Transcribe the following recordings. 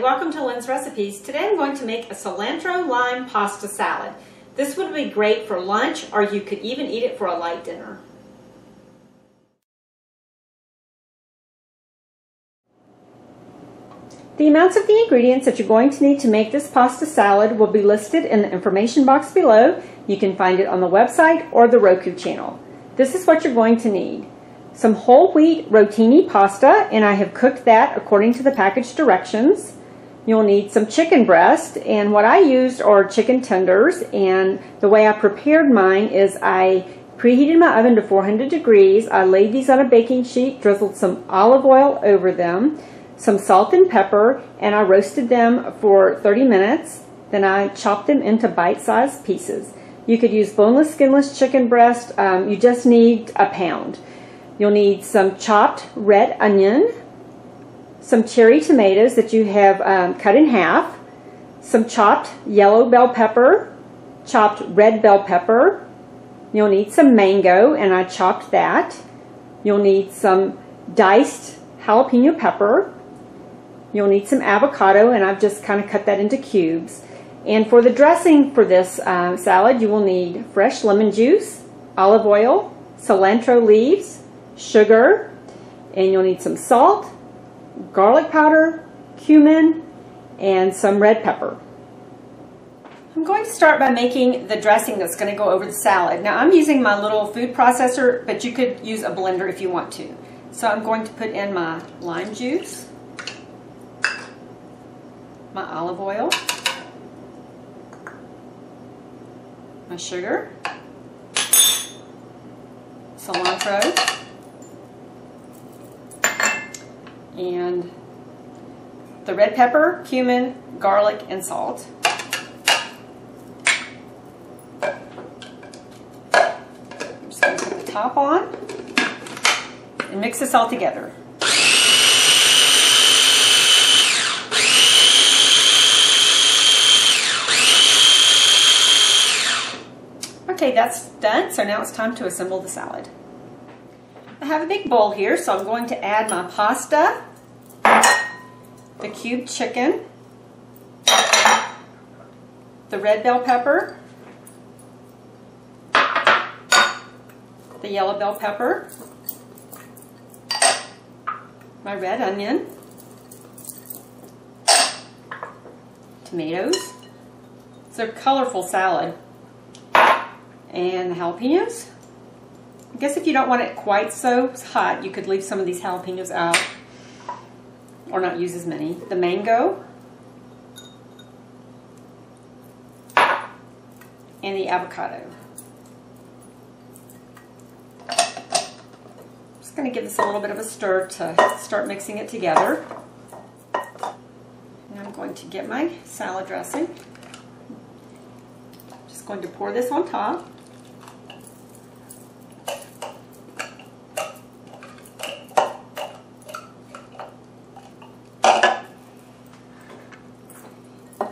Welcome to Lynn's Recipes. Today I'm going to make a cilantro lime pasta salad. This would be great for lunch or you could even eat it for a light dinner. The amounts of the ingredients that you're going to need to make this pasta salad will be listed in the information box below. You can find it on the website or the Roku channel. This is what you're going to need. Some whole wheat rotini pasta, and I have cooked that according to the package directions. You'll need some chicken breast, and what I used are chicken tenders, and the way I prepared mine is I preheated my oven to 400 degrees. I laid these on a baking sheet, drizzled some olive oil over them, some salt and pepper, and I roasted them for 30 minutes. Then I chopped them into bite-sized pieces. You could use boneless, skinless chicken breast. Um, you just need a pound. You'll need some chopped red onion, some cherry tomatoes that you have um, cut in half, some chopped yellow bell pepper, chopped red bell pepper. You'll need some mango, and I chopped that. You'll need some diced jalapeno pepper, You'll need some avocado, and I've just kind of cut that into cubes. And for the dressing for this uh, salad, you will need fresh lemon juice, olive oil, cilantro leaves, sugar, and you'll need some salt, garlic powder, cumin, and some red pepper. I'm going to start by making the dressing that's going to go over the salad. Now I'm using my little food processor, but you could use a blender if you want to. So I'm going to put in my lime juice, my olive oil, my sugar, cilantro, and the red pepper, cumin, garlic, and salt. I'm just going to put the top on and mix this all together. Okay, that's done, so now it's time to assemble the salad. I have a big bowl here, so I'm going to add my pasta, the cubed chicken, the red bell pepper, the yellow bell pepper, my red onion, tomatoes. It's a colorful salad. And the jalapenos. I guess if you don't want it quite so hot, you could leave some of these jalapenos out or not use as many. The mango and the avocado. Just going to give this a little bit of a stir to start mixing it together. And I'm going to get my salad dressing. Just going to pour this on top.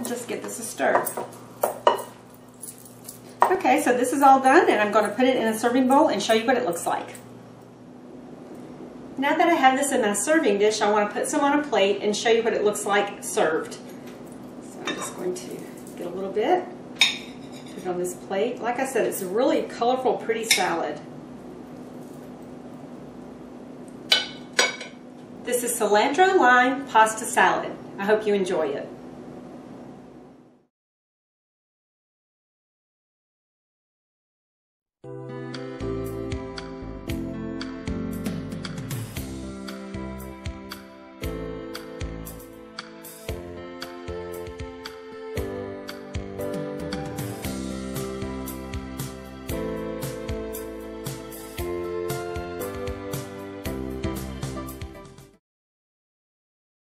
Just give this a stir. Okay, so this is all done and I'm going to put it in a serving bowl and show you what it looks like. Now that I have this in my serving dish, I want to put some on a plate and show you what it looks like served. So I'm just going to get a little bit, put it on this plate. Like I said, it's a really colorful, pretty salad. This is cilantro lime pasta salad. I hope you enjoy it.